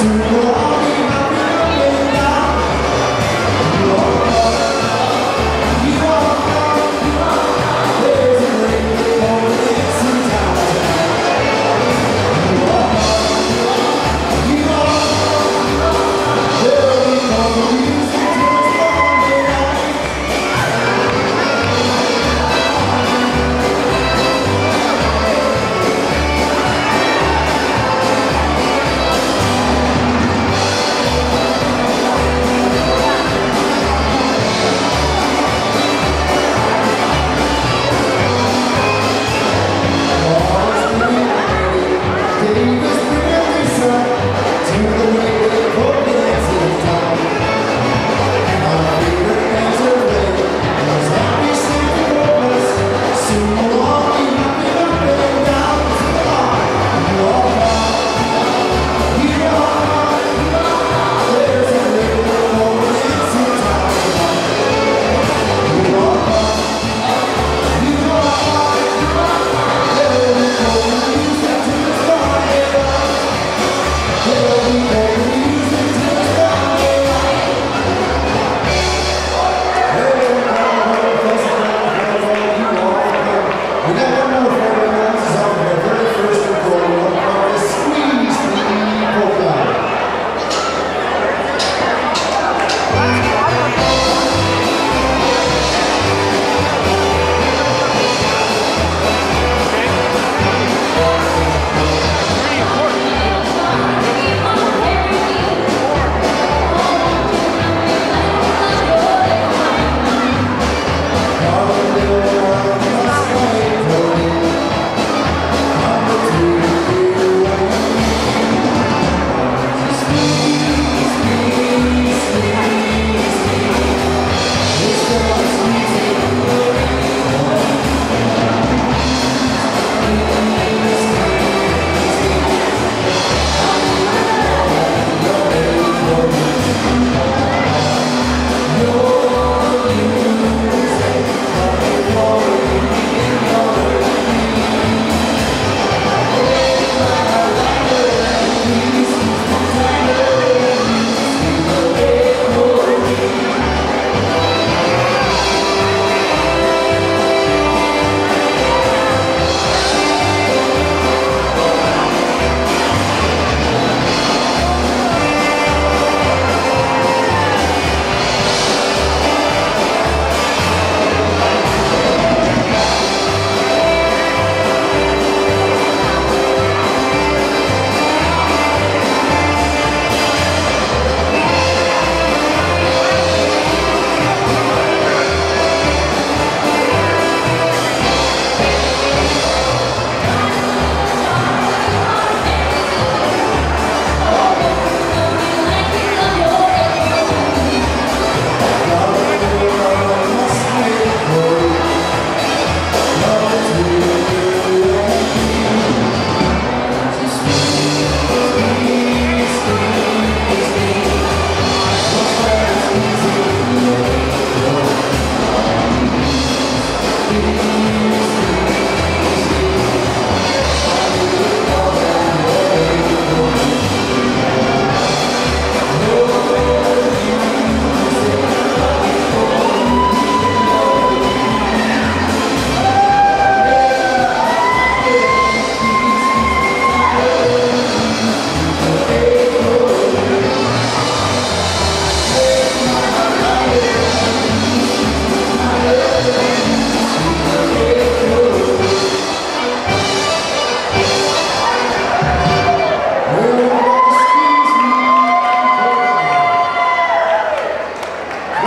Yes,